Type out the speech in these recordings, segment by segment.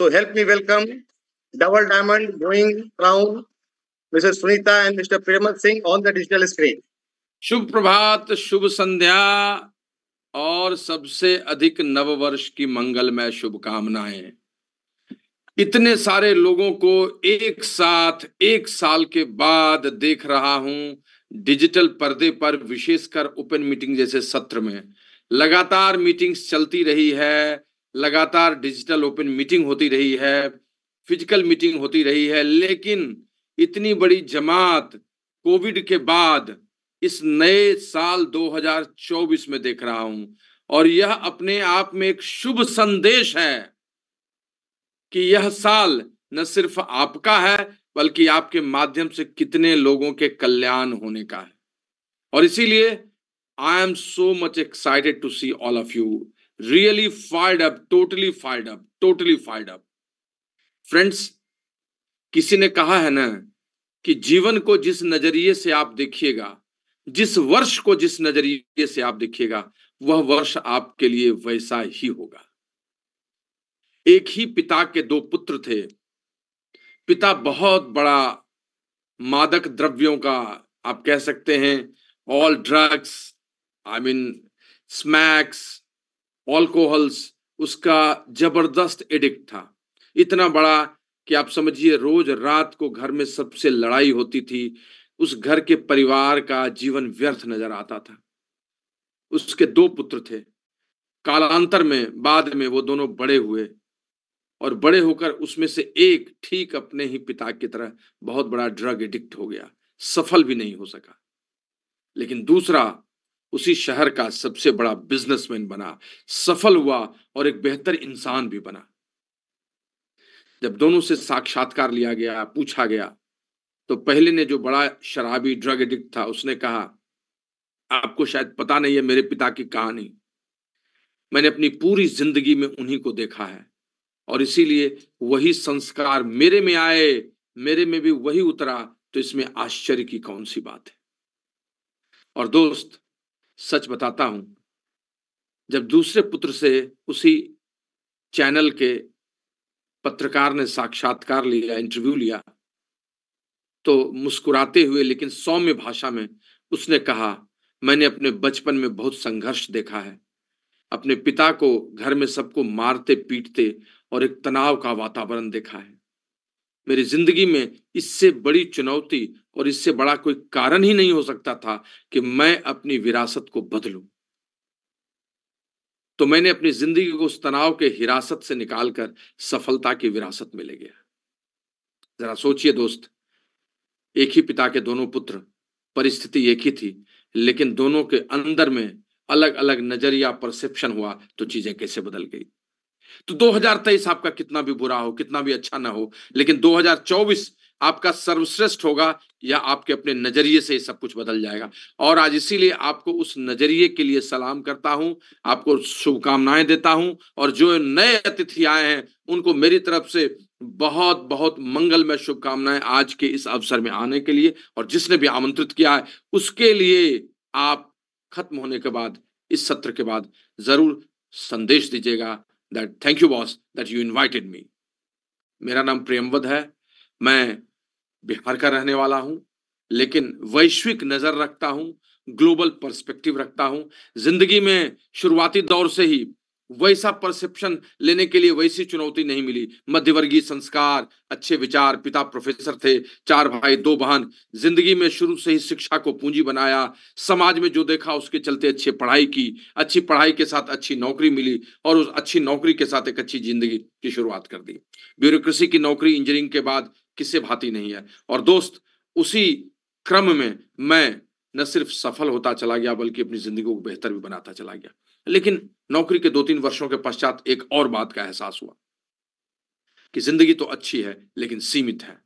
So help me welcome Double Diamond Boeing Crown, Mrs. Sunita and Mr. Premal Singh on the digital screen. शुभ प्रभात शुभ संध्या और सबसे अधिक नववर्ष की मंगलमय शुभकामनाएँ इतने सारे लोगों को एक साथ एक साल के बाद देख रहा हूँ डिजिटल पर्दे पर विशेषकर ओपन मीटिंग जैसे सत्र में लगातार मीटिंग्स चलती रही है लगातार डिजिटल ओपन मीटिंग होती रही है, फ़िज़िकल मीटिंग होती रही है, लेकिन इतनी बड़ी जमात कोविड के बाद इस नए साल 2024 में देख रहा हूँ। और यह अपने आप में एक शुभ संदेश है कि यह साल न सिर्फ़ आपका है, बल्कि आपके माध्यम से कितने लोगों के कल्याण होने का है। और इसीलिए I am so much excited to see all of you really fired up totally fired up totally fired up friends किसी ने कहा है ना कि जीवन को जिस नज़रिए से आप देखिएगा, जिस वर्ष को जिस नज़रिए से आप देखिएगा, वह वर्ष आपके लिए वैसा ही होगा। एक ही पिता के दो पुत्र थे। पिता बहुत बड़ा मादक द्रव्यों का, आप कह सकते हैं all drugs I mean smacks alcohols उसका ज़बरदस्त एडिक्ट था। इतना बड़ा कि आप समझिए, रोज रात को घर में सबसे लड़ाई होती थी, उस घर के परिवार का जीवन व्यर्थ नज़र आता था। उसके दो पुत्र थे। कालांतर में, बाद में वो दोनों बड़े हुए और बड़े होकर उसमें से एक ठीक अपने ही पिता की तरह बहुत बड़ा ड्रग एडिक्ट हो गया। सफल भी नहीं हो सका। लेकिन दूसरा उसी शहर का सबसे बड़ा बिजनेसमैन बना, सफल हुआ और एक बेहतर इंसान भी बना। जब दोनों से साक्षात्कार लिया गया, पूछा गया तो पहले ने जो बड़ा शराबी ड्रग एडिक्ट था, उसने कहा, आपको शायद पता नहीं है मेरे पिता की कहानी। मैंने अपनी पूरी ज़िंदगी में उन्हीं को देखा है और इसीलिए वही संस्कार मेरे में आए, मेरे में भी वही उतरा तो इसमें आश्चर्य की कौन सी बात है? और दोस्त सच बताता हूँ, जब दूसरे पुत्र से उसी चैनल के पत्रकार ने साक्षात्कार लिया, इंटरव्यू लिया तो मुस्कुराते हुए, लेकिन सौम्य भाषा में उसने कहा, मैंने अपने बचपन में बहुत संघर्ष देखा है। अपने पिता को घर में सबको मारते, पीटते और एक तनाव का वातावरण देखा है। मेरी ज़िंदगी में इससे बड़ी चुनौती और इससे बड़ा कोई कारण ही नहीं हो सकता था कि मैं अपनी विरासत को बदलूं। तो मैंने अपनी ज़िंदगी को उस तनाव के हिरासत से निकालकर सफलता की विरासत में ले गया। जरा सोचिए दोस्त, एक ही पिता के दोनों पुत्र, परिस्थिति एक ही थी, लेकिन दोनों के अंदर में अलग अलग नज़रिया, परसेप्शन हुआ तो चीज़ें कैसे बदल गई? तो 2023 आपका कितना भी बुरा हो, कितना भी अच्छा ना हो, लेकिन 2024 आपका सर्वश्रेष्ठ होगा या आपके अपने नज़रिए से सब कुछ बदल जाएगा। और आज इसीलिए आपको उस नज़रिए के लिए सलाम करता हूँ, आपको शुभकामनाएँ देता हूँ, और जो नए अतिथि आए हैं, उनको मेरी तरफ़ से बहुत बहुत मंगलमय शुभकामनाएँ आज के इस अवसर में आने के लिए, और जिसने भी आमंत्रित किया है, उसके लिए आप खत्म होने के बाद, इस सत्र के बाद ज़रूर संदेश दीजिएगा। That thank you boss that you invited me मेरा नाम प्रेमवध है, मैं बिहार का रहने वाला हूँ, लेकिन वैश्विक नज़र रखता हूँ ग्लोबल पर्सपेक्टिव रखता हूँ, ज़िंदगी में शुरुआती दौर से ही वैसा परसेप्शन लेने के लिए वैसी चुनौती नहीं मिली। मध्यवर्गीय संस्कार, अच्छे विचार, पिता प्रोफेसर थे, चार भाई, दो बहन। ज़िंदगी में शुरू से ही शिक्षा को पूंजी बनाया। समाज में जो देखा, उसके चलते अच्छी पढ़ाई की। अच्छी पढ़ाई के साथ अच्छी नौकरी मिली और उस अच्छी नौकरी के साथ एक अच्छी ज़िंदगी की शुरुआत कर दी। ब्यूरोक्रेसी की नौकरी इंजीनियरिंग के बाद किससे भाती नहीं है। और दोस्त, उसी क्रम में मैं न सिर्फ़ सफल होता चला गया, बल्कि अपनी ज़िंदगी को बेहतर भी बनाता चला गया। लेकिन नौकरी के दो तीन वर्षों के पश्चात एक और बात का एहसास हुआ कि ज़िंदगी तो अच्छी है, लेकिन सीमित है।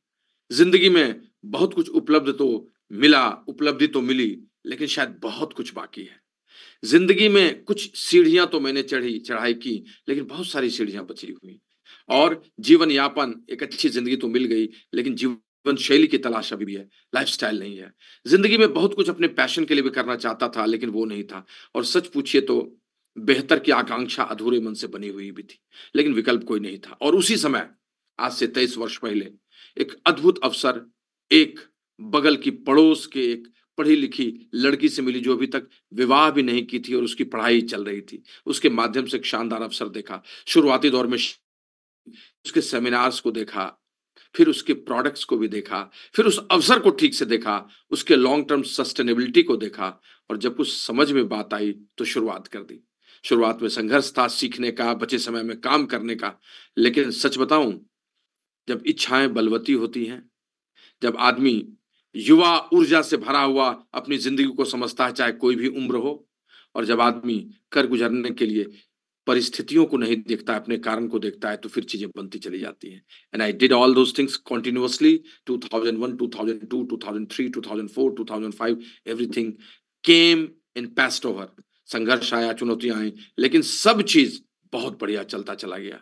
ज़िंदगी में बहुत कुछ उपलब्ध तो मिला, उपलब्धि तो मिली, लेकिन शायद बहुत कुछ बाकी है। ज़िंदगी में कुछ सीढ़ियाँ तो मैंने चढ़ी, चढ़ाई की, लेकिन बहुत सारी सीढ़ियाँ बची हुई। और जीवन यापन, एक अच्छी ज़िंदगी तो मिल गई, लेकिन जीवन शैली की तलाश अभी भी है लाइफस्टाइल नहीं है। ज़िंदगी में बहुत कुछ अपने पैशन के लिए भी करना चाहता था, लेकिन वो नहीं था। और सच पूछिए तो बेहतर की आकांक्षा अधूरे मन से बनी हुई भी थी, लेकिन विकल्प कोई नहीं था। और उसी समय, आज से तेईस वर्ष पहले, एक अद्भुत अवसर, एक बगल की पड़ोस के एक पढ़ी लिखी लड़की से मिली जो अभी तक विवाह भी नहीं की थी और उसकी पढ़ाई चल रही थी। उसके माध्यम से एक शानदार अवसर देखा। शुरुआती दौर में उसके सेमिनार्स को देखा, फिर उसके प्रोडक्ट्स को भी देखा, फिर उस अवसर को ठीक से देखा, उसके लॉन्ग टर्म सस्टेनेबिलिटी को देखा और जब कुछ समझ में बात आई तो शुरुआत कर दी। शुरुआत में संघर्ष था सीखने का, बचे समय में काम करने का। लेकिन सच बताऊँ, जब इच्छाएँ बलवती होती हैं, जब आदमी युवा ऊर्जा से भरा हुआ अपनी ज़िंदगी को समझता है, चाहे कोई भी उम्र हो, और जब आदमी कर गुजरने के लिए परिस्थितियों को नहीं देखता है अपने कारण को देखता है तो फिर चीज़ें बनती चली जाती हैं। And I did all those things continuously 2001 2002 2003 2004 2005 everything came in past over संघर्ष आया, चुनौतियाँ आई, लेकिन सब चीज़ बहुत बढ़िया चलता चला गया।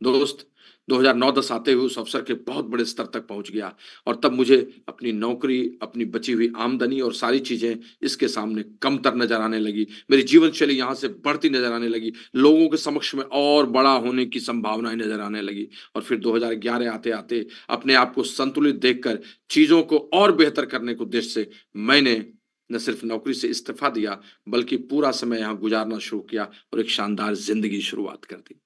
दोस्त 2009-10 आते हुए उस अवसर के बहुत बड़े स्तर तक पहुँच गया और तब मुझे अपनी नौकरी, अपनी बची हुई आमदनी और सारी चीज़ें इसके सामने कमतर नज़र आने लगी। मेरी जीवन शैली यहाँ से बढ़ती नज़र आने लगी। लोगों के समक्ष में और बड़ा होने की संभावनाएँ नज़र आने लगी और फिर 2011 आते आते अपने आप को संतुलित देखकर चीज़ों को और बेहतर करने के उद्देश्य से मैंने न सिर्फ़ नौकरी से इस्तीफा दिया, बल्कि पूरा समय यहाँ गुजारना शुरू किया और एक शानदार ज़िंदगी शुरुआत कर दी।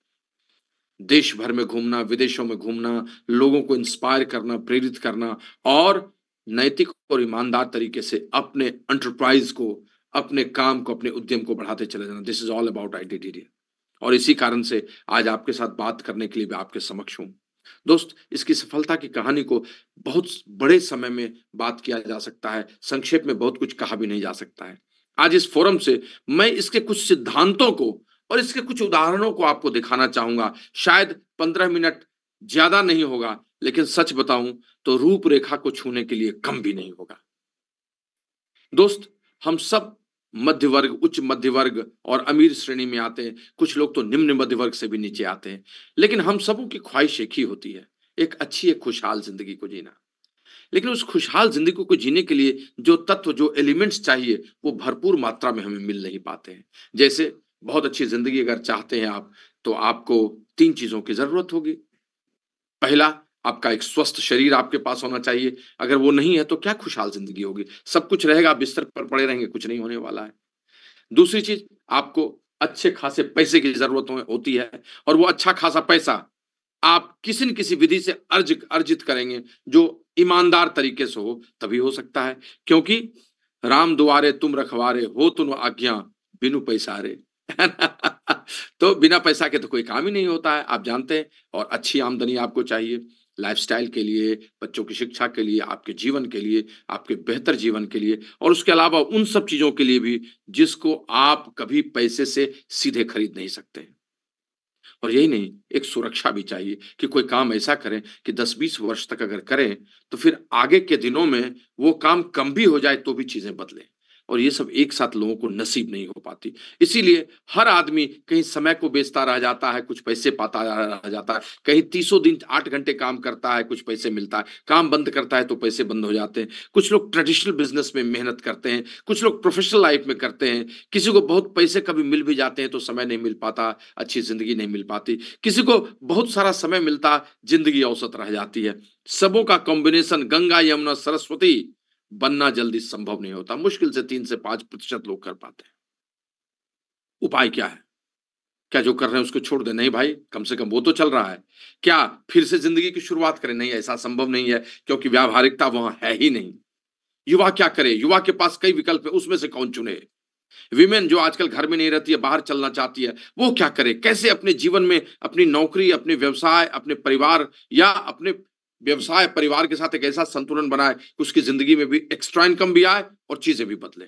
देश भर में घूमना, विदेशों में घूमना, लोगों को इंस्पायर करना, प्रेरित करना और नैतिक और ईमानदार तरीके से अपने एंटरप्राइज को, अपने काम को, अपने उद्यम को बढ़ाते चले जाना। This is all about identity और इसी कारण से आज आपके साथ बात करने के लिए भी आपके समक्ष हूँ। दोस्त, इसकी सफलता की कहानी को बहुत बड़े समय में बात किया जा सकता है, संक्षेप में बहुत कुछ कहा भी नहीं जा सकता है। आज इस फोरम से मैं इसके कुछ सिद्धांतों को और इसके कुछ उदाहरणों को आपको दिखाना चाहूँगा। शायद पंद्रह मिनट ज़्यादा नहीं होगा, लेकिन सच बताऊँ तो रूपरेखा को छूने के लिए कम भी नहीं होगा। दोस्त, हम सब मध्य वर्ग उच्च मध्य वर्ग और अमीर श्रेणी में आते हैं। कुछ लोग तो निम्न मध्य वर्ग से भी नीचे आते हैं। लेकिन हम सबों की ख्वाहिश एक ही होती है, एक अच्छी, एक खुशहाल ज़िंदगी को जीना। लेकिन उस खुशहाल ज़िंदगी को जीने के लिए जो तत्व, जो एलिमेंट्स चाहिए, वो भरपूर मात्रा में हमें मिल नहीं पाते हैं। जैसे बहुत अच्छी ज़िंदगी अगर चाहते हैं आप तो आपको तीन चीज़ों की ज़रूरत होगी। पहला आपका एक स्वस्थ शरीर आपके पास होना चाहिए। अगर वो नहीं है तो क्या खुशहाल ज़िंदगी होगी? सब कुछ रहेगा, बिस्तर पर पड़े रहेंगे, कुछ नहीं होने वाला है। दूसरी चीज़, आपको अच्छे खासे पैसे की ज़रूरत होती है और वो अच्छा खासा पैसा आप किसी न किसी विधि से अर्ज़, अर्जित करेंगे, जो ईमानदार तरीके से हो, तभी हो सकता है। क्योंकि राम दुआरे तुम रखवारे, हो तुम आज्ञा, बिनु पैसारे तो बिना पैसा के तो कोई काम ही नहीं होता है, आप जानते हैं, और अच्छी आमदनी आपको चाहिए। लाइफस्टाइल के लिए, बच्चों की शिक्षा के लिए, आपके जीवन के लिए, आपके बेहतर जीवन के लिए और उसके अलावा उन सब चीज़ों के लिए भी जिसको आप कभी पैसे से सीधे खरीद नहीं सकते। और यही नहीं, एक सुरक्षा भी चाहिए कि कोई काम ऐसा करें कि 10-20 वर्ष तक अगर करें तो फिर आगे के दिनों में वो काम कम भी हो जाए तो भी चीज़ें बदलें। और ये सब एक साथ लोगों को नसीब नहीं हो पाती। इसीलिए हर आदमी कहीं समय को बेचता रह जाता है, कुछ पैसे पाता रह जाता है। कहीं तीसों दिन आठ घंटे काम करता है, कुछ पैसे मिलता है। काम बंद करता है तो पैसे बंद हो जाते हैं। कुछ लोग ट्रेडिशनल बिज़नेस में मेहनत करते हैं, कुछ लोग प्रोफेशनल लाइफ में करते हैं। किसी को बहुत पैसे कभी मिल भी जाते हैं तो समय नहीं मिल पाता, अच्छी ज़िंदगी नहीं मिल पाती। किसी को बहुत सारा समय मिलता, ज़िंदगी औसत रह जाती है। सबों का कॉम्बिनेशन गंगा, यमुना, सरस्वती बनना जल्दी संभव नहीं होता। मुश्किल से तीन से पाँच प्रतिशत लोग कर पाते हैं। उपाय क्या है? क्या जो कर रहे हैं उसको छोड़ दे? नहीं भाई, कम से कम वो तो चल रहा है। क्या फिर से ज़िंदगी की शुरुआत करें? नहीं, ऐसा संभव नहीं है, क्योंकि व्यावहारिकता वहाँ है ही नहीं। युवा क्या करे? युवा के पास कई विकल्प है, उसमें से कौन चुने? विमेन जो आजकल घर में नहीं रहती है, बाहर चलना चाहती है, वो क्या करे? कैसे अपने जीवन में अपनी नौकरी, अपने व्यवसाय, अपने परिवार या अपने व्यवसाय, परिवार के साथ एक ऐसा संतुलन बनाए कि उसकी ज़िंदगी में भी एक्स्ट्रा इनकम भी आए और चीज़ें भी बदले।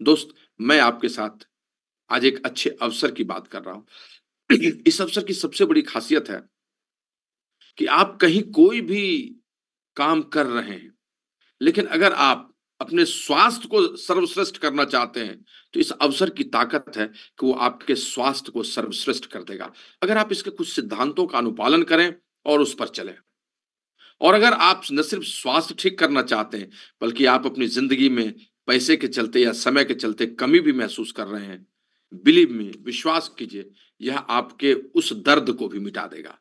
दोस्त, मैं आपके साथ आज एक अच्छे अवसर की बात कर रहा हूँ। इस अवसर की सबसे बड़ी खासियत है कि आप कहीं कोई भी काम कर रहे हैं, लेकिन अगर आप अपने स्वास्थ्य को सर्वश्रेष्ठ करना चाहते हैं तो इस अवसर की ताकत है कि वो आपके स्वास्थ्य को सर्वश्रेष्ठ कर देगा। अगर आप इसके कुछ सिद्धांतों का अनुपालन करें और उस पर चलें। और अगर आप न सिर्फ़ स्वास्थ्य ठीक करना चाहते हैं, बल्कि आप अपनी ज़िंदगी में पैसे के चलते या समय के चलते कमी भी महसूस कर रहे हैं, बिलीव में, विश्वास कीजिए, यह आपके उस दर्द को भी मिटा देगा।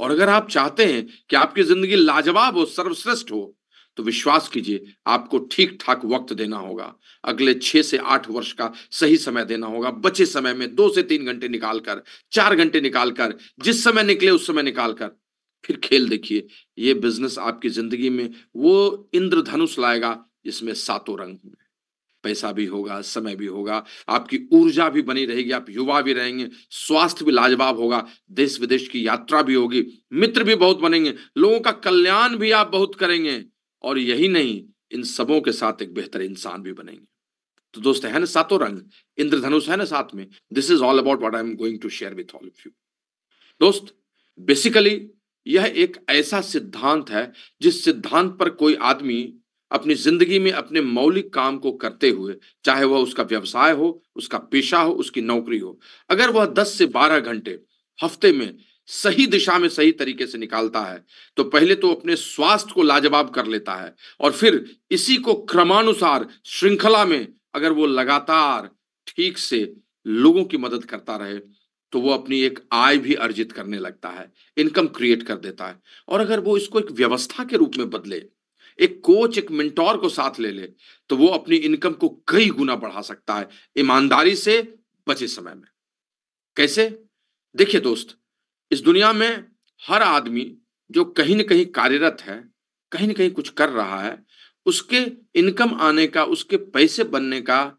और अगर आप चाहते हैं कि आपकी ज़िंदगी लाजवाब हो, सर्वश्रेष्ठ हो तो विश्वास कीजिए, आपको ठीक ठाक वक्त देना होगा। अगले छह से आठ वर्ष का सही समय देना होगा। बचे समय में दो से तीन घंटे निकालकर, चार घंटे निकालकर, जिस समय निकले उस समय निकालकर। फिर खेल देखिए, ये बिज़नेस आपकी ज़िंदगी में वो इंद्रधनुष लाएगा, जिसमें सातों रंग पैसा भी होगा, समय भी होगा, आपकी ऊर्जा भी बनी रहेगी, आप युवा भी रहेंगे, स्वास्थ्य भी लाजवाब होगा देश विदेश की यात्रा भी होगी, मित्र भी बहुत बनेंगे, लोगों का कल्याण भी आप बहुत करेंगे, और यही नहीं, इन सबों के साथ एक बेहतर इंसान भी बनेंगे। तो दोस्त, है ना सातों रंग? इंद्रधनुष है ना साथ में? This is all about what I am going to share with all of you दोस्त बेसिकली यह एक ऐसा सिद्धांत है जिस सिद्धांत पर कोई आदमी अपनी ज़िंदगी में अपने मौलिक काम को करते हुए, चाहे वह उसका व्यवसाय हो, उसका पेशा हो, उसकी नौकरी हो, अगर वह 10 से 12 घंटे हफ़्ते में सही दिशा में सही तरीके से निकालता है तो पहले तो अपने स्वास्थ्य को लाजवाब कर लेता है और फिर इसी को क्रमानुसार श्रृंखला में अगर वो लगातार ठीक से लोगों की मदद करता रहे तो वो अपनी एक आय भी अर्जित करने लगता है, इनकम क्रिएट कर देता है। और अगर वो इसको एक व्यवस्था के रूप में बदले, एक कोच, एक मिंटोर को साथ ले ले तो वो अपनी इनकम को कई गुना बढ़ा सकता है, ईमानदारी से बचे समय में। कैसे? देखिए दोस्त, इस दुनिया में हर आदमी जो कहीं ना कहीं कार्यरत है, कहीं ना कहीं कुछ कर रहा है, उसके इनकम आने का, उसके पैसे बनने का,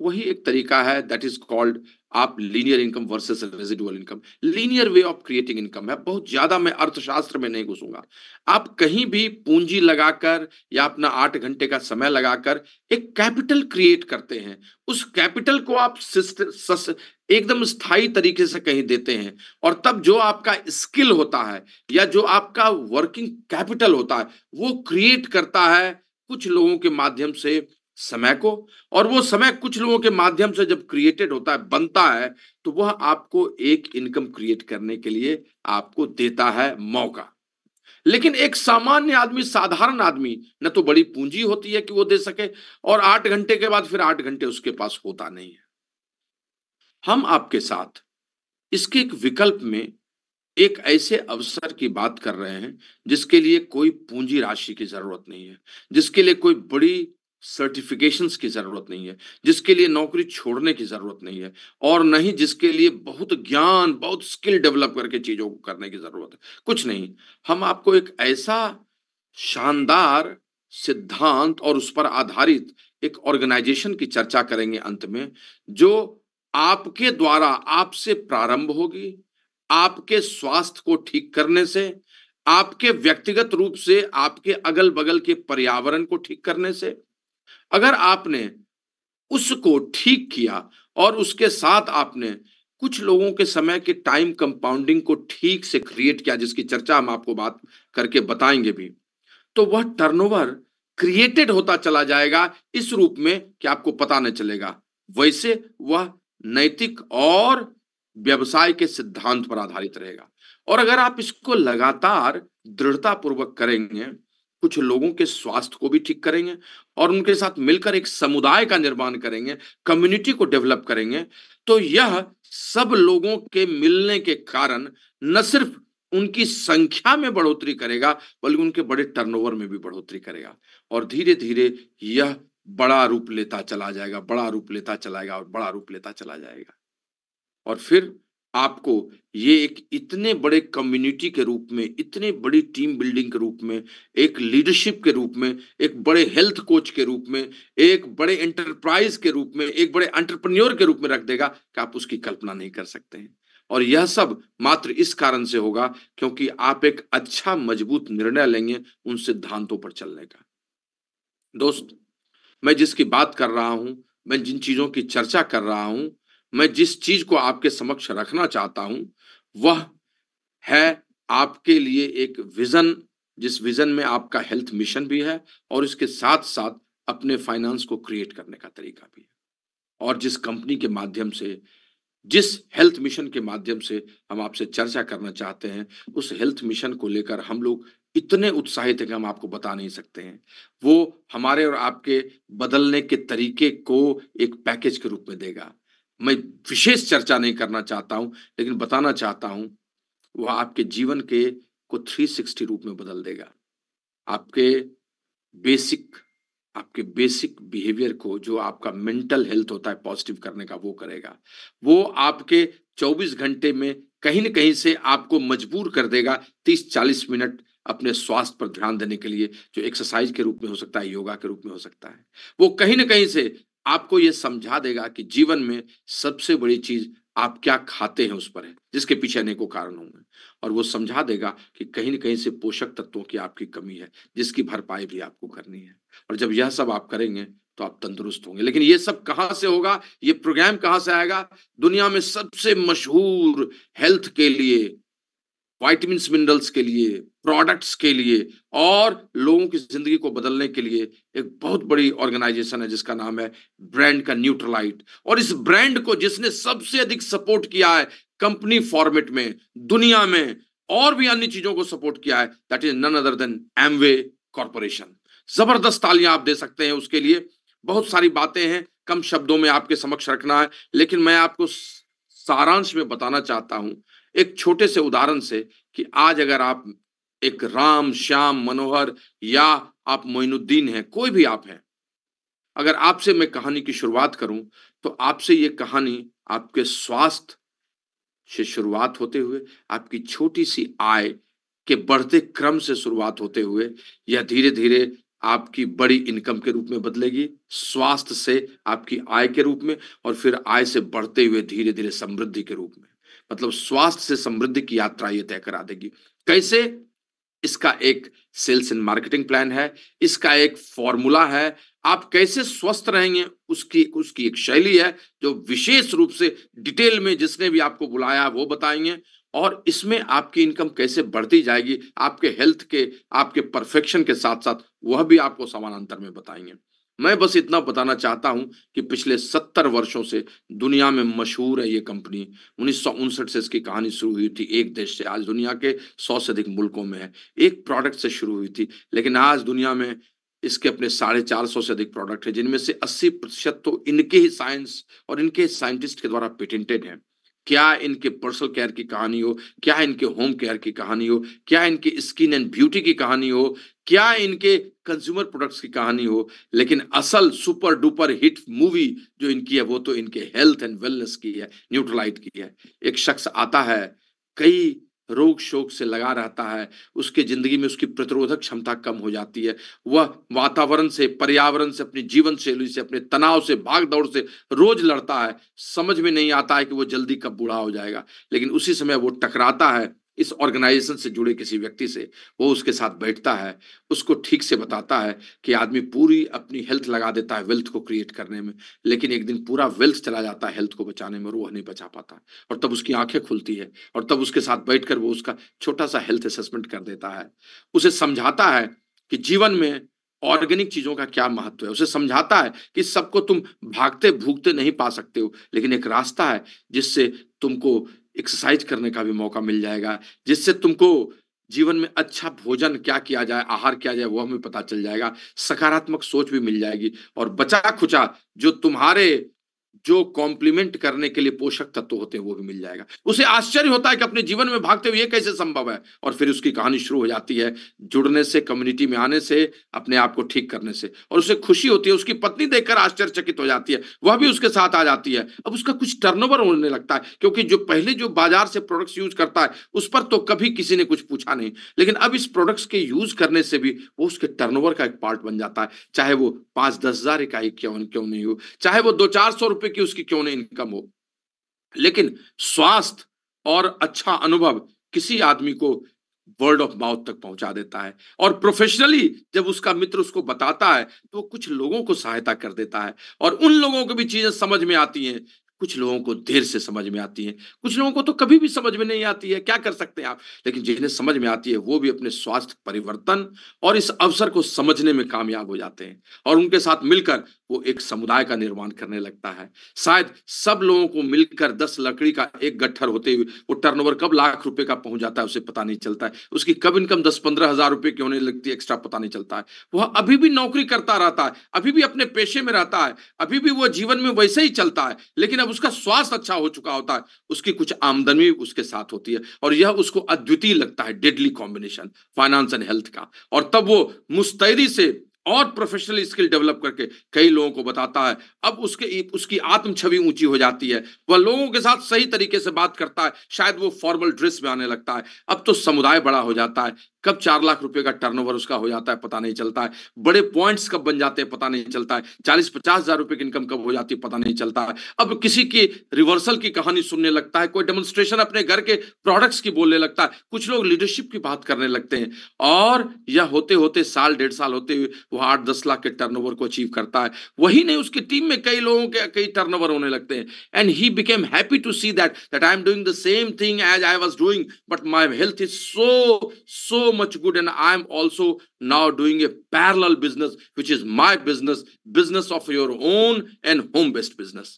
वही एक तरीका है दैट इज़ कॉल्ड आप linear income versus residual income linear way of creating income है। बहुत ज़्यादा मैं अर्थशास्त्र में नहीं घुसूँगा। आप कहीं भी पूंजी लगाकर या अपना आठ घंटे का समय लगाकर एक कैपिटल क्रिएट करते हैं। उस कैपिटल को आप एकदम स्थायी तरीके से कहीं देते हैं और तब जो आपका स्किल होता है या जो आपका वर्किंग कैपिटल होता है, वो क्रिएट करता है कुछ लोगों के माध्यम से समय को, और वो समय कुछ लोगों के माध्यम से जब क्रिएटेड होता है, बनता है तो वह आपको एक इनकम क्रिएट करने के लिए आपको देता है मौका। लेकिन एक सामान्य आदमी, साधारण आदमी, न तो बड़ी पूंजी होती है कि वो दे सके, और आठ घंटे के बाद फिर आठ घंटे उसके पास होता नहीं है। हम आपके साथ इसके एक विकल्प में एक ऐसे अवसर की बात कर रहे हैं, जिसके लिए कोई पूंजी राशि की ज़रूरत नहीं है, जिसके लिए कोई बड़ी सर्टिफिकेशंस की ज़रूरत नहीं है, जिसके लिए नौकरी छोड़ने की ज़रूरत नहीं है, और नहीं जिसके लिए बहुत ज्ञान, बहुत स्किल डेवलप करके चीज़ों को करने की ज़रूरत है। कुछ नहीं, हम आपको एक ऐसा शानदार सिद्धांत और उस पर आधारित एक ऑर्गेनाइजेशन की चर्चा करेंगे अंत में, जो आपके द्वारा आपसे प्रारंभ होगी, आपके स्वास्थ्य को ठीक करने से, आपके व्यक्तिगत रूप से आपके अगल बगल के पर्यावरण को ठीक करने से अगर आपने उसको ठीक किया और उसके साथ आपने कुछ लोगों के समय के टाइम कंपाउंडिंग को ठीक से क्रिएट किया, जिसकी चर्चा हम आपको बात करके बताएँगे भी तो वह टर्नओवर क्रिएटेड होता चला जाएगा। इस रूप में कि आपको पता नहीं चलेगा। वैसे वह नैतिक और व्यवसाय के सिद्धांत पर आधारित रहेगा। और अगर आप इसको लगातार दृढ़ता पूर्वक करेंगे कुछ लोगों के स्वास्थ्य को भी ठीक करेंगे और उनके साथ मिलकर एक समुदाय का निर्माण करेंगे कम्युनिटी को डेवलप करेंगे तो यह सब लोगों के मिलने के कारण न सिर्फ़ उनकी संख्या में बढ़ोतरी करेगा, बल्कि उनके बड़े टर्नओवर में भी बढ़ोतरी करेगा। और धीरे धीरे यह बड़ा रूप लेता चला जाएगा, बड़ा रूप लेता चलाएगा और बड़ा रूप लेता चला जाएगा। और फिर आपको ये एक इतने बड़े कम्युनिटी के रूप में, इतने बड़ी टीम बिल्डिंग के रूप में, एक लीडरशिप के रूप में, एक बड़े हेल्थ कोच के रूप में, एक बड़े एंटरप्राइज के रूप में, एक बड़े एंटरप्रेन्योर के रूप में रख देगा कि आप उसकी कल्पना नहीं कर सकते हैं। और यह सब मात्र इस कारण से होगा क्योंकि आप एक अच्छा मज़बूत निर्णय लेंगे उन सिद्धांतों पर चलने का। दोस्त, मैं जिसकी बात कर रहा हूँ, मैं जिन चीज़ों की चर्चा कर रहा हूँ मैं जिस चीज़ को आपके समक्ष रखना चाहता हूँ, वह है आपके लिए एक विजन, जिस विजन में आपका हेल्थ मिशन भी है और इसके साथ साथ अपने फाइनेंस को क्रिएट करने का तरीका भी है। और जिस कंपनी के माध्यम से, जिस हेल्थ मिशन के माध्यम से हम आपसे चर्चा करना चाहते हैं, उस हेल्थ मिशन को लेकर हम लोग इतने उत्साहित है कि हम आपको बता नहीं सकते हैं। वो हमारे और आपके बदलने के तरीके को एक पैकेज के रूप में देगा। मैं विशेष चर्चा नहीं करना चाहता हूँ, लेकिन बताना चाहता हूँ, वह आपके जीवन के को 360 रूप में बदल देगा। आपके बेसिक आपके बेसिक बिहेवियर को जो आपका मेंटल हेल्थ होता है पॉजिटिव करने का, वो करेगा। वो आपके 24 घंटे में कहीं ना कहीं से आपको मजबूर कर देगा 30-40 मिनट अपने स्वास्थ्य पर ध्यान देने के लिए, जो एक्सरसाइज के रूप में हो सकता है, योगा के रूप में हो सकता है। वो कहीं ना कहीं से आपको ये समझा देगा कि जीवन में सबसे बड़ी चीज़ आप क्या खाते हैं उस पर है, जिसके पीछे अनेकों कारण होंगे और वो समझा देगा कि कहीं ना कहीं से पोषक तत्वों की आपकी कमी है, जिसकी भरपाई भी आपको करनी है। और जब यह सब आप करेंगे तो आप तंदुरुस्त होंगे। लेकिन ये सब कहाँ से होगा? ये प्रोग्राम कहाँ से आएगा? दुनिया में सबसे मशहूर हेल्थ के लिए वाइटमिन मिनरल्स के लिए प्रोडक्ट्स के लिए और लोगों की ज़िंदगी को बदलने के लिए एक बहुत बड़ी ऑर्गेनाइजेशन है जिसका नाम है ब्रांड का न्यूट्रलाइट और इस ब्रांड को जिसने सबसे अधिक सपोर्ट किया है कंपनी फॉर्मेट में, दुनिया में और भी अन्य चीज़ों को सपोर्ट किया है that is none other than Amway corporation ज़बरदस्त तालियाँ आप दे सकते हैं उसके लिए। बहुत सारी बातें हैं, कम शब्दों में आपके समक्ष रखना है, लेकिन मैं आपको सारांश में बताना चाहता हूँ एक छोटे से उदाहरण से कि आज अगर आप एक राम, श्याम, मनोहर या आप मोइनुद्दीन हैं, कोई भी आप हैं, अगर आपसे मैं कहानी की शुरुआत करूँ तो आपसे ये कहानी आपके स्वास्थ्य से शुरुआत होते हुए, आपकी छोटी सी आय के बढ़ते क्रम से शुरुआत होते हुए, यह धीरे धीरे आपकी बड़ी इनकम के रूप में बदलेगी, स्वास्थ्य से आपकी आय के रूप में और फिर आय से बढ़ते हुए धीरे धीरे समृद्धि के रूप में। मतलब स्वास्थ्य से समृद्धि की यात्रा ये तय करा देगी। कैसे? इसका एक सेल्स एंड मार्केटिंग प्लान है, इसका एक फॉर्मूला है। आप कैसे स्वस्थ रहेंगे, उसकी उसकी एक शैली है जो विशेष रूप से डिटेल में जिसने भी आपको बुलाया वो बताएँगे और इसमें आपकी इनकम कैसे बढ़ती जाएगी, आपके हेल्थ के, आपके परफेक्शन के साथ साथ वह भी आपको समानांतर में बताएँगे। मैं बस इतना बताना चाहता हूँ कि पिछले सत्तर वर्षों से दुनिया में मशहूर है ये कंपनी। उन्नीस सौ उनसठ से इसकी कहानी शुरू हुई थी। एक देश से आज दुनिया के सौ से अधिक मुल्कों में है। एक प्रोडक्ट से शुरू हुई थी, लेकिन आज दुनिया में इसके अपने साढ़े चार सौ से अधिक प्रोडक्ट है, जिनमें से अस्सी प्रतिशत तो इनके ही साइंस और इनके साइंटिस्ट के द्वारा पेटेंटेड है। क्या इनके पर्सनल केयर की कहानी हो? क्या इनके होम केयर की कहानी हो? क्या इनकी स्किन एंड ब्यूटी की कहानी हो? क्या इनके कंज्यूमर प्रोडक्ट्स की कहानी हो, लेकिन असल सुपर डुपर हिट मूवी जो इनकी है, वो तो इनके हेल्थ एंड वेलनेस की है न्यूट्रलाइट की है। एक शख्स आता है, कई रोग शोक से लगा रहता है, उसके ज़िंदगी में उसकी प्रतिरोधक क्षमता कम हो जाती है। वह वातावरण से, पर्यावरण से, अपनी जीवन शैली से, अपने तनाव से भाग दौड़ से रोज लड़ता है। समझ में नहीं आता है कि वो जल्दी कब बूढ़ा हो जाएगा, लेकिन उसी समय वो टकराता है इस ऑर्गेनाइजेशन से जुड़े किसी व्यक्ति से, वो उसके साथ बैठता है, उसको ठीक से बताता है कि आदमी पूरी अपनी हेल्थ लगा देता है वेल्थ को क्रिएट करने में, लेकिन एक दिन पूरा वेल्थ चला जाता है हेल्थ को बचाने में और वो नहीं बचा पाता और तब उसकी आँखें खुलती है और तब उसके साथ बैठकर वो उसका छोटा सा हेल्थ असेसमेंट कर देता है। उसे समझाता है कि जीवन में ऑर्गेनिक चीज़ों का क्या महत्व है। उसे समझाता है कि सबको तुम भागते भूगते नहीं पा सकते हो, लेकिन एक रास्ता है जिससे तुमको एक्सरसाइज करने का भी मौका मिल जाएगा, जिससे तुमको जीवन में अच्छा भोजन क्या किया जाए, आहार किया जाए, वो हमें पता चल जाएगा। सकारात्मक सोच भी मिल जाएगी। और बचा खुचा जो तुम्हारे जो कॉम्प्लीमेंट करने के लिए पोषक तत्व होते हैं, वो भी मिल जाएगा। उसे आश्चर्य होता है कि अपने जीवन में भागते हुए कैसे संभव है? और फिर उसकी कहानी शुरू हो जाती है, जुड़ने से कम्युनिटी में आने से, अपने आप को ठीक करने से। और उसे खुशी होती है, उसकी पत्नी देखकर आश्चर्यचकित हो जाती है। वह भी उसके साथ आ जाती है। अब उसका कुछ टर्नओवर होने लगता है, क्योंकि जो पहले जो बाज़ार से प्रोडक्ट्स यूज़ करता है, उस पर तो कभी किसी ने कुछ पूछा नहीं। लेकिन अब इस प्रोडक्ट्स के यूज़ करने से भी, वो उसके टर्नओवर का एक पार्ट बन जाता है। चाहे वो पाँच दस हज़ार इकाई क्यों क्यों नहीं हो, चाहे वो दो चार सौ रुपए की उसकी क्यों नहीं इनकम हो? लेकिन स्वास्थ्य और अच्छा अनुभव किसी आदमी को वर्ड ऑफ़ माउथ तक पहुँचा देता है। और प्रोफेशनली जब उसका मित्र उसको बताता है तो वो कुछ लोगों को सहायता कर देता है। और उन लोगों को भी चीज़ें समझ में आती हैं। कुछ लोगों को देर से समझ में आती है। कुछ लोगों को तो कभी भी समझ में नहीं आती है। क्या कर सकते हैं आप? लेकिन जिन्हें समझ में आती है, वो भी अपने स्वास्थ्य परिवर्तन और इस अवसर को समझने में कामयाब हो जाते हैं। और उनके साथ मिलकर वो एक समुदाय का निर्माण करने लगता है। शायद सब लोगों को मिलकर दस लकड़ी का एक गट्ठर होते हुए वो टर्नओवर कब लाख रुपए का पहुँच जाता है उसे पता नहीं चलता है। उसकी कब इनकम दस पंद्रह हज़ार रुपए की होने लगती है एक्स्ट्रा पता नहीं चलता है। वह अभी भी नौकरी करता रहता है, अभी भी अपने पेशे में रहता है, अभी भी वो जीवन में वैसे ही चलता है, लेकिन अब उसका स्वास्थ्य अच्छा हो चुका होता है, उसकी कुछ आमदनी उसके साथ होती है और यह उसको अद्वितीय लगता है deadly combination finance and health का। और तब वो मुस्तैदी से और प्रोफेशनल स्किल डेवलप करके कई लोगों को बताता है। अब उसके उसकी आत्म छवि ऊँची हो जाती है। वह लोगों के साथ सही तरीके से बात करता है। शायद वो फॉर्मल ड्रेस में आने लगता है। अब तो समुदाय बड़ा हो जाता है। कब चार लाख रुपए का टर्नओवर उसका हो जाता है, पता नहीं चलता है। बड़े पॉइंट्स कब बन जाते हैं, पता नहीं चलता है। चालीस, पचास हज़ार रुपए की इनकम कब हो जाती है, पता नहीं चलता है। अब किसी की रिवर्सल की कहानी सुनने लगता है, कोई डेमोन्स्ट्रेशन अपने घर के प्रोडक्ट्स की बोलने लगता है, कुछ लोग लीडरशिप की बात करने लगते हैं। और यह होते होते साल, डेढ़ साल होते हुए वह आठ, दस लाख के टर्नओवर को अचीव करता है। वही नहीं, उसकी टीम में कई लोगों के, कई टर्नओवर होने लगते हैं। And he became happy to see that that I am doing the same thing as I was doing but my health is so so much good and i am also now doing a parallel business, which is my business business of your own and home based business.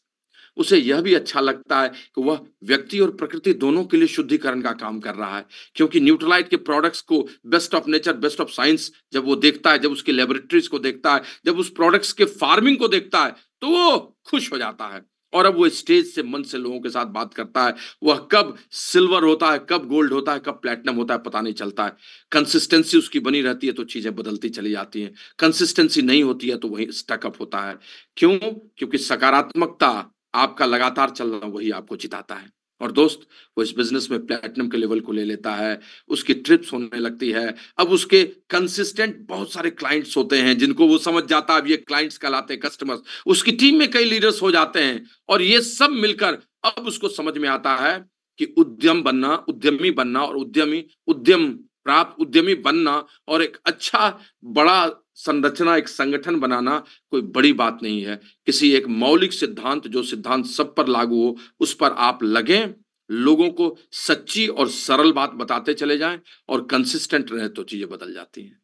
उसे यह भी अच्छा लगता है कि वह व्यक्ति और प्रकृति दोनों के लिए शुद्धिकरण का काम कर रहा है, क्योंकि न्यूट्रलाइट के प्रोडक्ट्स को best of nature best of science जब वो देखता है, जब उसकी लेबोरेटरीज को देखता है, जब उस प्रोडक्ट्स के फ़ार्मिंग को देखता है तो वो खुश हो जाता है। और अब वो स्टेज से मन से लोगों के साथ बात करता है। वह कब सिल्वर होता है, कब गोल्ड होता है, कब प्लेटिनम होता है, पता नहीं चलता है। कंसिस्टेंसी उसकी बनी रहती है तो चीज़ें बदलती चली जाती हैं। कंसिस्टेंसी नहीं होती है तो वही स्टकअप होता है। क्यों? क्योंकि सकारात्मकता आपका लगातार चलना वही आपको जिताता है। और दोस्त, वो इस बिज़नेस में प्लेटिनम के लेवल को ले लेता है, उसकी ट्रिप्स होने लगती है। अब उसके कंसिस्टेंट बहुत सारे क्लाइंट्स होते हैं, जिनको वो समझ जाता है, अब ये क्लाइंट्स कहलाते हैं कस्टमर्स उसकी टीम में कई लीडर्स हो जाते हैं, और ये सब मिलकर अब उसको समझ में आता है कि उद्यम बनना, उद्यमी बनना और उद्यमी, उद्यम प्राप्त, उद्यमी बनना और एक अच्छा बड़ा संरचना, एक संगठन बनाना कोई बड़ी बात नहीं है। किसी एक मौलिक सिद्धांत, जो सिद्धांत सब पर लागू हो, उस पर आप लगे, लोगों को सच्ची और सरल बात बताते चले जाएँ और कंसिस्टेंट रहे तो चीज़ें बदल जाती हैं।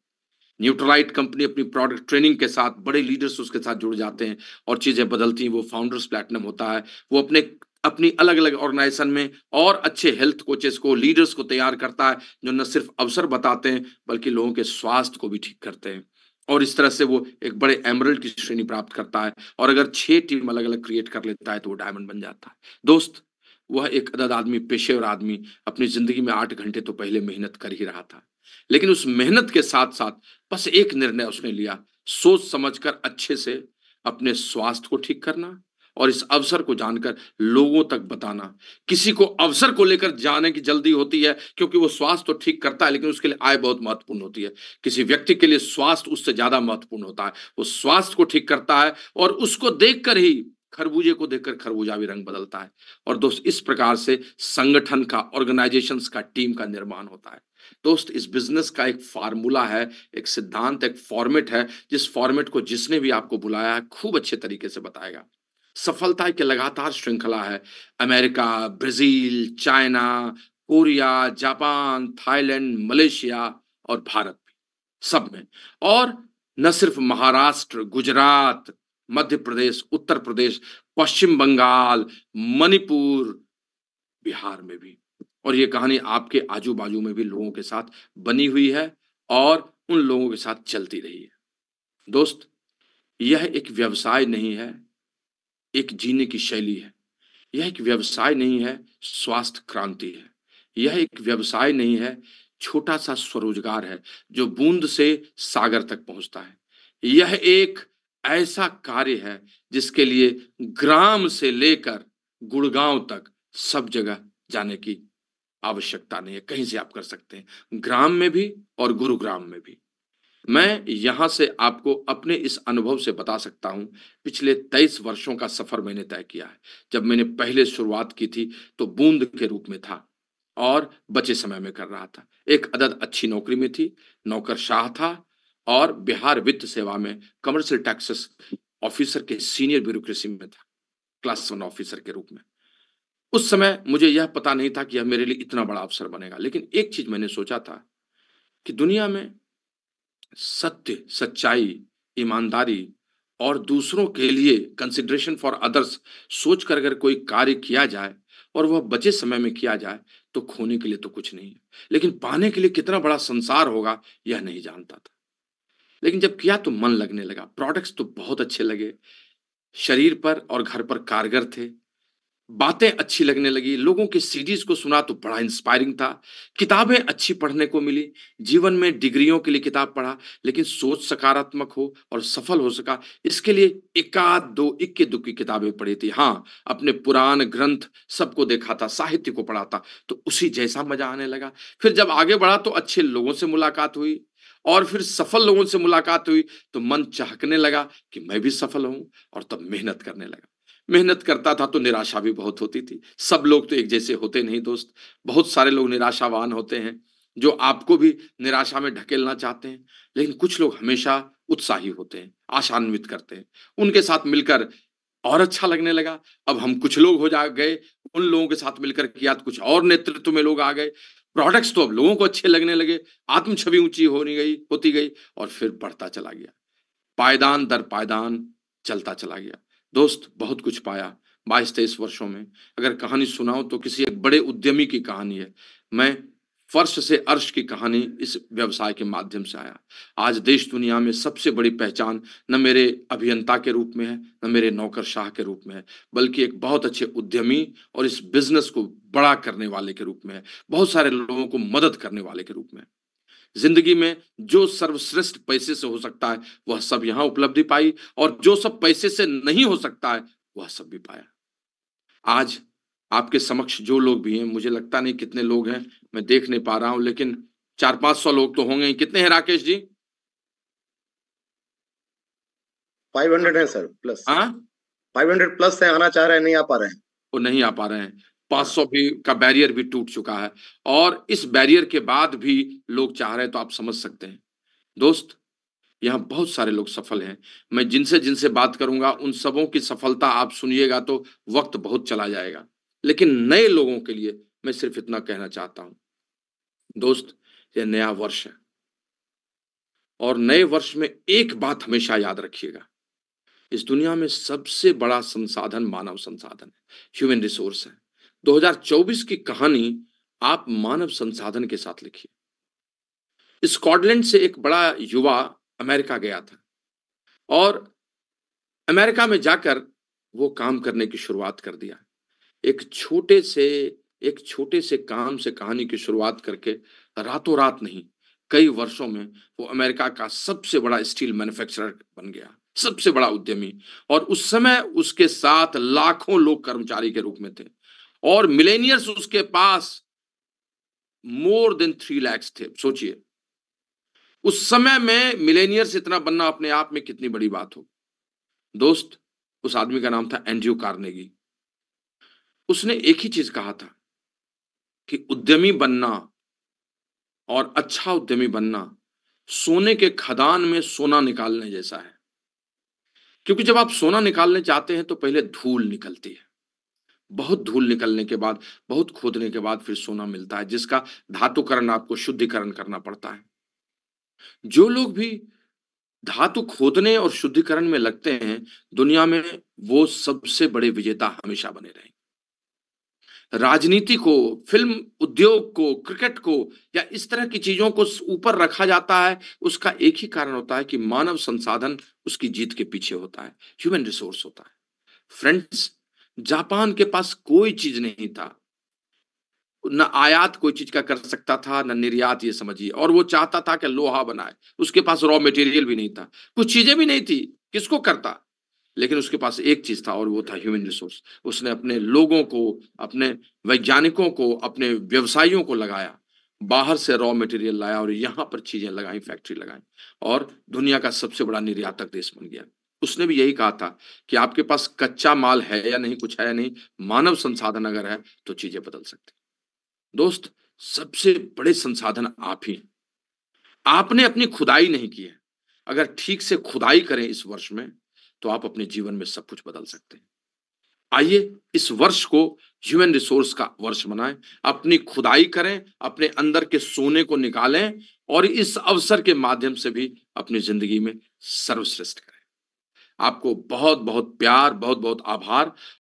न्यूट्रलाइट कंपनी अपनी प्रोडक्ट ट्रेनिंग के साथ बड़े लीडर्स उसके साथ जुड़ जाते हैं और चीज़ें बदलती हैं। वो फाउंडर्स प्लेटिनम होता है। वो अपने, अपनी अलग अलग ऑर्गेनाइजेशन में और अच्छे हेल्थ कोचेस को लीडर्स को तैयार करता है, जो न सिर्फ़ अवसर बताते हैं, बल्कि लोगों के स्वास्थ्य को भी ठीक करते हैं। और इस तरह से वो एक बड़े एमरल्ड की श्रेणी प्राप्त करता है और अगर छह टीम अलग अलग क्रिएट कर लेता है तो वो डायमंड बन जाता है। दोस्त, वह एक अदद आदमी, पेशेवर आदमी, अपनी ज़िंदगी में आठ घंटे तो पहले मेहनत कर ही रहा था। लेकिन उस मेहनत के साथ साथ बस एक निर्णय उसने लिया, सोच समझकर अच्छे से अपने स्वास्थ्य को ठीक करना और इस अवसर को जानकर लोगों तक बताना। किसी को अवसर को लेकर जाने की जल्दी होती है, क्योंकि वो स्वास्थ्य तो ठीक करता है, लेकिन उसके लिए आय बहुत महत्वपूर्ण होती है। किसी व्यक्ति के लिए स्वास्थ्य उससे ज़्यादा महत्वपूर्ण होता है। वो स्वास्थ्य को ठीक करता है और उसको देखकर ही खरबूजे को देखकर खरबूजा भी रंग बदलता है। और दोस्त, इस प्रकार से संगठन का ऑर्गेनाइजेशन का टीम का निर्माण होता है। दोस्त, इस बिज़नेस का एक फार्मूला है, एक सिद्धांत, एक फॉर्मेट है, जिस फॉर्मेट को जिसने भी आपको बुलाया है, खूब अच्छे तरीके से बताएगा। सफलता की लगातार श्रृंखला है। America, Brazil, China, Korea, Japan, Thailand, Malaysia और भारत भी, सब में। और न सिर्फ़ महाराष्ट्र, गुजरात, मध्य प्रदेश, उत्तर प्रदेश, पश्चिम बंगाल, मणिपुर, बिहार में भी। और ये कहानी आपके आजू बाजू में भी लोगों के साथ बनी हुई है और उन लोगों के साथ चलती रही है। दोस्त, यह एक व्यवसाय नहीं है एक जीने की शैली है। यह एक व्यवसाय नहीं है, स्वास्थ्य क्रांति है। यह एक व्यवसाय नहीं है छोटा सा स्वरोजगार है, जो बूंद से सागर तक पहुँचता है। यह एक ऐसा कार्य है, जिसके लिए ग्राम से लेकर गुड़गांव तक सब जगह जाने की आवश्यकता नहीं है। कहीं से आप कर सकते हैं, ग्राम में भी और गुरुग्राम में भी। मैं यहाँ से आपको अपने इस अनुभव से बता सकता हूँ। पिछले तेईस वर्षों का सफ़र मैंने तय किया है। जब मैंने पहले शुरुआत की थी तो बूंद के रूप में था और बचे समय में कर रहा था। एक अदद अच्छी नौकरी में थी नौकर शाह था और बिहार वित्त सेवा में कमर्शियल टैक्सेस ऑफिसर के सीनियर ब्यूरोक्रेसी में था, क्लास वन ऑफिसर के रूप में। उस समय मुझे यह पता नहीं था कि यह मेरे लिए इतना बड़ा अवसर बनेगा, लेकिन एक चीज़ मैंने सोचा था कि दुनिया में सत्य, सच्चाई, ईमानदारी और दूसरों के लिए कंसिडरेशन फॉर अदर्स सोचकर अगर कोई कार्य किया जाए और वह बचे समय में किया जाए तो खोने के लिए तो कुछ नहीं है। लेकिन पाने के लिए कितना बड़ा संसार होगा, यह नहीं जानता था। लेकिन जब किया तो मन लगने लगा। प्रोडक्ट्स तो बहुत अच्छे लगे। शरीर पर और घर पर कारगर थे। बातें अच्छी लगने लगी, लोगों के सीरीज़ को सुना तो बड़ा इंस्पायरिंग था। किताबें अच्छी पढ़ने को मिली, जीवन में डिग्रियों के लिए किताब पढ़ा, लेकिन सोच सकारात्मक हो और सफल हो सका, इसके लिए एकाध दो इक्के दुक्की किताबें पढ़ी थी। हाँ अपने पुराण ग्रंथ सबको देखा था, साहित्य को पढ़ा था तो उसी जैसा मज़ा आने लगा। फिर जब आगे बढ़ा तो अच्छे लोगों से मुलाकात हुई और फिर सफल लोगों से मुलाकात हुई तो मन चाहकने लगा कि मैं भी सफल हूँ और तब मेहनत करने लगा। मेहनत करता था तो निराशा भी बहुत होती थी। सब लोग तो एक जैसे होते नहीं दोस्त। बहुत सारे लोग निराशावान होते हैं, जो आपको भी निराशा में ढकेलना चाहते हैं, लेकिन कुछ लोग हमेशा उत्साही होते हैं, आशान्वित करते हैं। उनके साथ मिलकर और अच्छा लगने लगा। अब हम कुछ लोग हो जा गए, उन लोगों के साथ मिलकर किया तो कुछ और नेतृत्व में लोग आ गए। प्रोडक्ट्स तो अब लोगों को अच्छे लगने लगे आत्म छवि ऊँची होनी गई, होती गई और फिर बढ़ता चला गया। पायदान दर पायदान चलता चला गया। दोस्त बहुत कुछ पाया बाईस, तेईस वर्षों में। अगर कहानी सुनाओ तो किसी एक बड़े उद्यमी की कहानी है। मैं फर्श से अर्श की कहानी इस व्यवसाय के माध्यम से आया। आज देश दुनिया में सबसे बड़ी पहचान न मेरे अभियंता के रूप में है, न मेरे नौकरशाह के रूप में है, बल्कि एक बहुत अच्छे उद्यमी और इस बिज़नेस को बड़ा करने वाले के रूप में है। बहुत सारे लोगों को मदद करने वाले के रूप में ज़िंदगी में जो सर्वश्रेष्ठ पैसे से हो सकता है वह सब यहाँ उपलब्धि पाई और जो सब पैसे से नहीं हो सकता है वह सब भी पाया। आज आपके समक्ष जो लोग भी हैं मुझे लगता नहीं कितने लोग हैं मैं देख नहीं पा रहा हूँ लेकिन चार पाँच सौ लोग तो होंगे कितने हैं राकेश जी? फाइव हंड्रेड है सर प्लस। हाँ? फाइव हंड्रेड प्लस है आना चाह रहे हैं नहीं आ पा रहे हैं। वो नहीं आ पा रहे हैं। पाँच सौ भी का बैरियर भी टूट चुका है और इस बैरियर के बाद भी लोग चाह रहे हैं तो आप समझ सकते हैं। दोस्त, यहाँ बहुत सारे लोग सफल हैं। मैं जिनसे जिनसे बात करूँगा, उन सबों की सफलता आप सुनिएगा तो वक्त बहुत चला जाएगा। लेकिन नए लोगों के लिए मैं सिर्फ़ इतना कहना चाहता हूँ। दोस्त ये नया वर्ष है। और नए वर्ष में एक बात हमेशा याद रखिएगा। इस दुनिया में सबसे बड़ा संसाधन मानव संसाधन है। ह्यूमन रिसोर्स है। 2024 की कहानी आप मानव संसाधन के साथ लिखिए। स्कॉटलैंड से एक बड़ा युवा अमेरिका गया था और अमेरिका में जाकर वो काम करने की शुरुआत कर दिया। एक छोटे से, एक छोटे से काम से कहानी की शुरुआत करके रातों रात नहीं, कई वर्षों में वो अमेरिका का सबसे बड़ा स्टील मैन्युफैक्चरर बन गया, सबसे बड़ा उद्यमी और उस समय उसके साथ लाखों लोग कर्मचारी के रूप में थे। और मिलेनियर्स उसके पास मोर देन थ्री लैक्स थे। सोचिए। उस समय में मिलेनियर्स इतना बनना अपने आप में कितनी बड़ी बात हो। दोस्त, उस आदमी का नाम था एंड्रयू कार्नेगी उसने एक ही चीज़ कहा था कि उद्यमी बनना और अच्छा उद्यमी बनना सोने के खदान में सोना निकालने जैसा है। क्योंकि जब आप सोना निकालने जाते हैं तो पहले धूल निकलती है। बहुत धूल निकलने के बाद, बहुत खोदने के बाद फिर सोना मिलता है, जिसका धातुकरण आपको शुद्धिकरण करना पड़ता है। जो लोग भी धातु खोदने और शुद्धिकरण में लगते हैं, दुनिया में वो सबसे बड़े विजेता हमेशा बने रहेंगे। राजनीति को, फ़िल्म उद्योग को, क्रिकेट को या इस तरह की चीज़ों को ऊपर रखा जाता है, उसका एक ही कारण होता है कि मानव संसाधन उसकी जीत के पीछे होता है, ह्यूमन रिसोर्स होता है। फ्रेंड्स जापान के पास कोई चीज़ नहीं था। न आयात कोई चीज़ का कर सकता था, न निर्यात, ये समझिए। और वो चाहता था कि लोहा बनाए। उसके पास रॉ मटेरियल भी नहीं था। कुछ चीज़ें भी नहीं थी। किसको करता? लेकिन उसके पास एक चीज़ था और वो था ह्यूमन रिसोर्स उसने अपने लोगों को, अपने वैज्ञानिकों को, अपने व्यवसायियों को लगाया। बाहर से रॉ मटेरियल लाया और यहाँ पर चीज़ें लगाई फैक्ट्री लगाई। और दुनिया का सबसे बड़ा निर्यातक देश बन गया। उसने भी यही कहा था कि आपके पास कच्चा माल है या नहीं, कुछ है या नहीं, मानव संसाधन अगर है तो चीज़ें बदल सकती दोस्त, सबसे बड़े संसाधन आप ही आपने अपनी खुदाई नहीं की है। अगर ठीक से खुदाई करें इस वर्ष में तो आप अपने जीवन में सब कुछ बदल सकते हैं। आइए इस वर्ष को ह्यूमन रिसोर्स का वर्ष बनाएँ अपनी खुदाई करें, अपने अंदर के सोने को निकालें और इस अवसर के माध्यम से भी अपनी ज़िंदगी में सर्वश्रेष्ठ करें। आपको बहुत बहुत प्यार बहुत बहुत आभार।